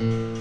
Mm-hmm.